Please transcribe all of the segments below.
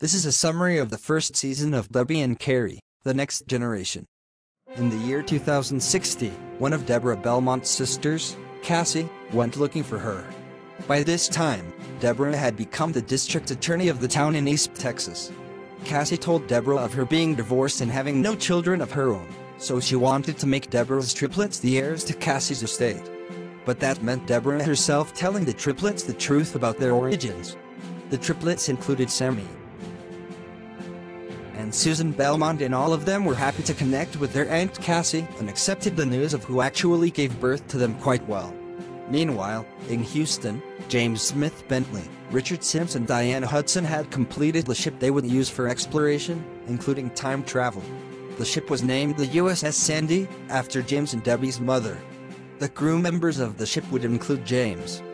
This is a summary of the first season of Debbie and Carrie, The Next Generation. In the year 2060, one of Deborah Belmont's sisters, Cassie, went looking for her. By this time, Deborah had become the district attorney of the town in East Texas. Cassie told Deborah of her being divorced and having no children of her own, so she wanted to make Deborah's triplets the heirs to Cassie's estate. But that meant Deborah herself telling the triplets the truth about their origins. The triplets included Sammy, and Susan Belmont and all of them were happy to connect with their Aunt Cassie and accepted the news of who actually gave birth to them quite well. Meanwhile, in Houston, James Smith Bentley, Richard Sims and Diana Hudson had completed the ship they would use for exploration, including time travel. The ship was named the USS Sandy, after James and Debbie's mother. The crew members of the ship would include James,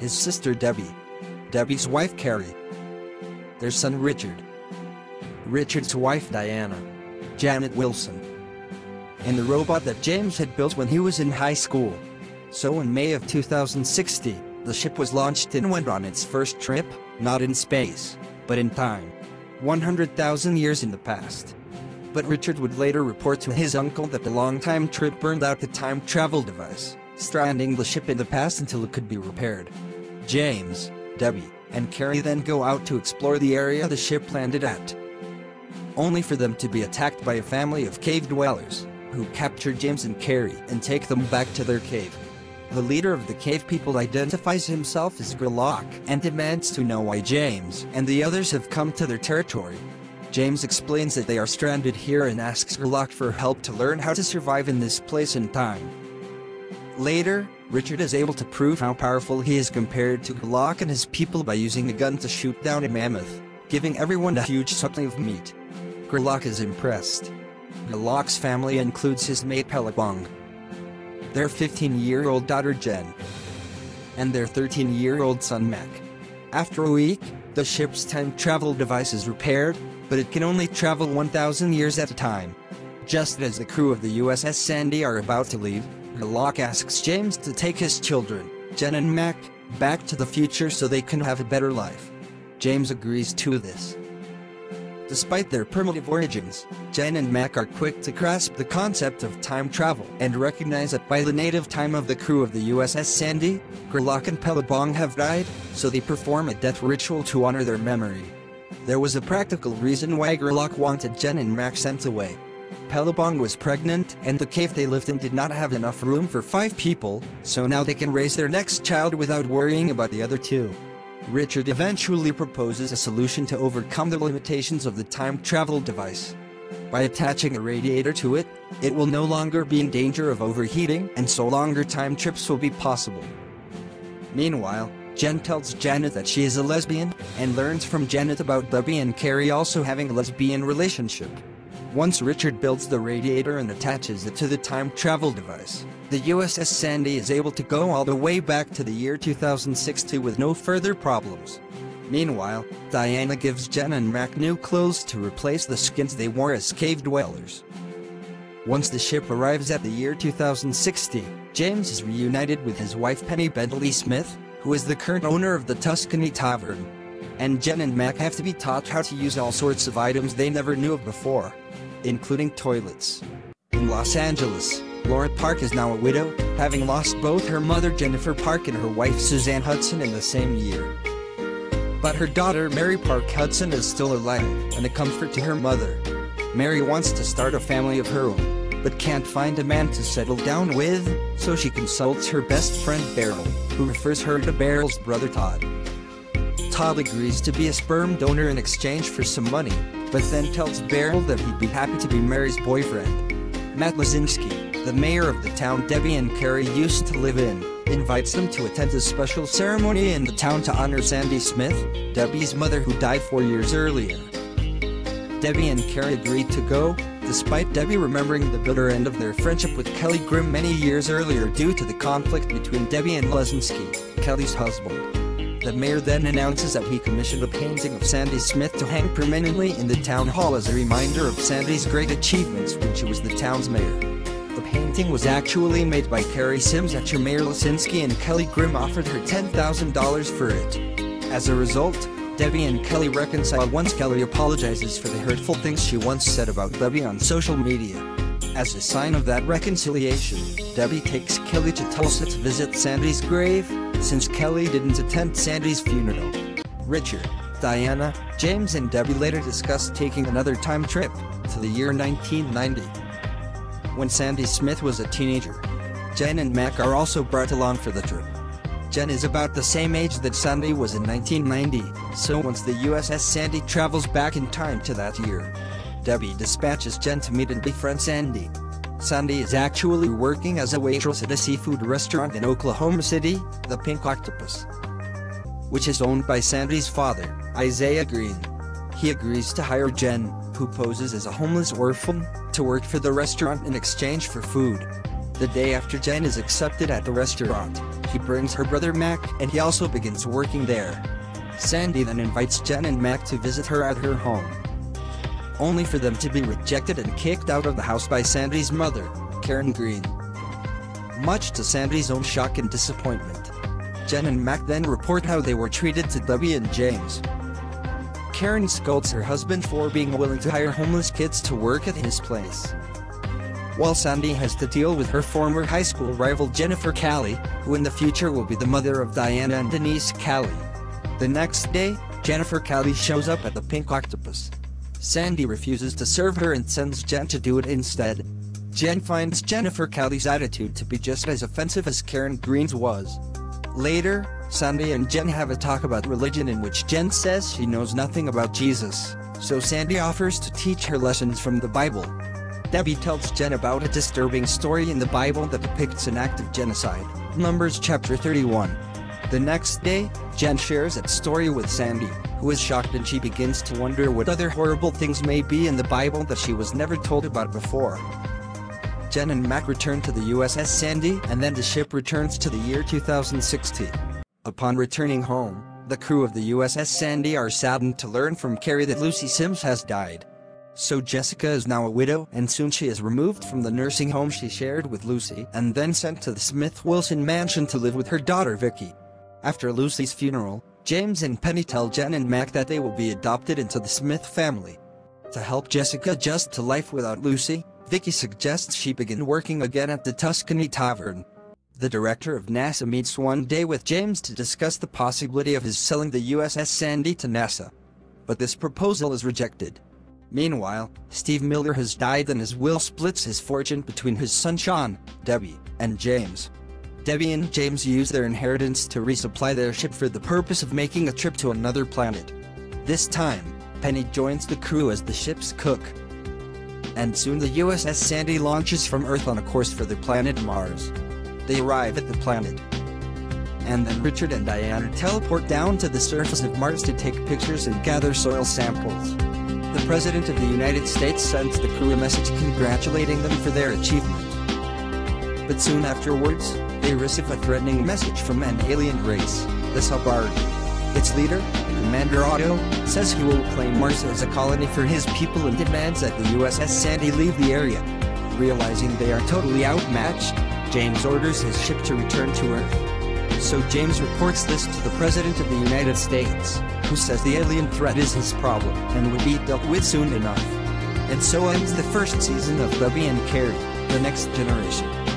his sister Debbie, Debbie's wife Carrie, their son Richard, Richard's wife Diana, Janet Wilson, and the robot that James had built when he was in high school. So in May of 2060, the ship was launched and went on its first trip, not in space, but in time. 100,000 years in the past. But Richard would later report to his uncle that the long-time trip burned out the time travel device, stranding the ship in the past until it could be repaired. James, Debbie, and Carrie then go out to explore the area the ship landed at only for them to be attacked by a family of cave dwellers, who capture James and Carrie and take them back to their cave. The leader of the cave people identifies himself as Grlock and demands to know why James and the others have come to their territory. James explains that they are stranded here and asks Grlock for help to learn how to survive in this place and time. Later, Richard is able to prove how powerful he is compared to Grlock and his people by using a gun to shoot down a mammoth, giving everyone a huge supply of meat. Grlock is impressed. Grlock's family includes his mate Pelabong, their 15-year-old daughter Jen, and their 13-year-old son Mac. After a week, the ship's time travel device is repaired, but it can only travel 1,000 years at a time. Just as the crew of the USS Sandy are about to leave, Grlock asks James to take his children, Jen and Mac, back to the future so they can have a better life. James agrees to this. Despite their primitive origins, Jen and Mac are quick to grasp the concept of time travel and recognize that by the native time of the crew of the USS Sandy, Grlock and Pelabong have died, so they perform a death ritual to honor their memory. There was a practical reason why Grlock wanted Jen and Mac sent away. Pelabong was pregnant, and the cave they lived in did not have enough room for five people, so now they can raise their next child without worrying about the other two. Richard eventually proposes a solution to overcome the limitations of the time travel device. By attaching a radiator to it, it will no longer be in danger of overheating and so longer time trips will be possible. Meanwhile, Jen tells Janet that she is a lesbian, and learns from Janet about Debbie and Carrie also having a lesbian relationship. Once Richard builds the radiator and attaches it to the time travel device, the USS Sandy is able to go all the way back to the year 2060 with no further problems. Meanwhile, Diana gives Jen and Mac new clothes to replace the skins they wore as cave dwellers. Once the ship arrives at the year 2060, James is reunited with his wife Penny Bentley Smith, who is the current owner of the Tuscany Tavern. And Jen and Mac have to be taught how to use all sorts of items they never knew of before including toilets. In Los Angeles, Laura Park is now a widow, having lost both her mother Jennifer Park and her wife Suzanne Hudson in the same year. But her daughter Mary Park Hudson is still alive and a comfort to her mother. Mary wants to start a family of her own, but can't find a man to settle down with, so she consults her best friend Beryl, who refers her to Beryl's brother Todd. Todd agrees to be a sperm donor in exchange for some money, but then tells Beryl that he'd be happy to be Mary's boyfriend. Matt Lazinski, the mayor of the town Debbie and Carrie used to live in, invites them to attend a special ceremony in the town to honor Sandy Smith, Debbie's mother who died four years earlier. Debbie and Carrie agreed to go, despite Debbie remembering the bitter end of their friendship with Kelly Grimm many years earlier due to the conflict between Debbie and Lazinski, Kelly's husband. The mayor then announces that he commissioned a painting of Sandy Smith to hang permanently in the town hall as a reminder of Sandy's great achievements when she was the town's mayor. The painting was actually made by Carrie Sims after Mayor Lazinski and Kelly Grimm offered her $10,000 for it. As a result, Debbie and Kelly reconcile once Kelly apologizes for the hurtful things she once said about Debbie on social media. As a sign of that reconciliation, Debbie takes Kelly to Tulsa to visit Sandy's grave, since Kelly didn't attend Sandy's funeral. Richard, Diana, James and Debbie later discuss taking another time trip, to the year 1990. When Sandy Smith was a teenager, Jen and Mac are also brought along for the trip. Jen is about the same age that Sandy was in 1990, so once the USS Sandy travels back in time to that year, Debbie dispatches Jen to meet and befriend Sandy. Sandy is actually working as a waitress at a seafood restaurant in Oklahoma City, the Pink Octopus, which is owned by Sandy's father, Isaiah Green. He agrees to hire Jen, who poses as a homeless orphan, to work for the restaurant in exchange for food. The day after Jen is accepted at the restaurant, he brings her brother Mac and he also begins working there. Sandy then invites Jen and Mac to visit her at her home. Only for them to be rejected and kicked out of the house by Sandy's mother, Karen Green. Much to Sandy's own shock and disappointment. Jen and Mac then report how they were treated to Debbie and James. Karen scolds her husband for being willing to hire homeless kids to work at his place while Sandy has to deal with her former high school rival Jennifer Calley, who in the future will be the mother of Diana and Denise Calley. The next day, Jennifer Calley shows up at the Pink Octopus. Sandy refuses to serve her and sends Jen to do it instead. Jen finds Jennifer Calley's attitude to be just as offensive as Karen Green's was. Later, Sandy and Jen have a talk about religion in which Jen says she knows nothing about Jesus, so Sandy offers to teach her lessons from the Bible. Debbie tells Jen about a disturbing story in the Bible that depicts an act of genocide, Numbers chapter 31. The next day, Jen shares that story with Sandy, who is shocked and she begins to wonder what other horrible things may be in the Bible that she was never told about before. Jen and Mac return to the USS Sandy and then the ship returns to the year 2060. Upon returning home, the crew of the USS Sandy are saddened to learn from Carrie that Lucy Sims has died. So Jessica is now a widow and soon she is removed from the nursing home she shared with Lucy and then sent to the Smith-Wilson mansion to live with her daughter Vicky. After Lucy's funeral, James and Penny tell Jen and Mac that they will be adopted into the Smith family. To help Jessica adjust to life without Lucy, Vicky suggests she begin working again at the Tuscany Tavern. The director of NASA meets one day with James to discuss the possibility of his selling the USS Sandy to NASA. But this proposal is rejected. Meanwhile, Steve Miller has died and his will splits his fortune between his son Sean, Debbie, and James. Debbie and James use their inheritance to resupply their ship for the purpose of making a trip to another planet. This time, Penny joins the crew as the ship's cook. And soon the USS Sandy launches from Earth on a course for the planet Mars. They arrive at the planet. And then Richard and Diana teleport down to the surface of Mars to take pictures and gather soil samples the President of the United States sends the crew a message congratulating them for their achievement. But soon afterwards, they receive a threatening message from an alien race, the Subarg. Its leader, Commander Otto, says he will claim Mars as a colony for his people and demands that the USS Sandy leave the area. Realizing they are totally outmatched, James orders his ship to return to Earth. So James reports this to the President of the United States, who says the alien threat is his problem and will be dealt with soon enough. And so ends the first season of Debbie and Carrie, The Next Generation.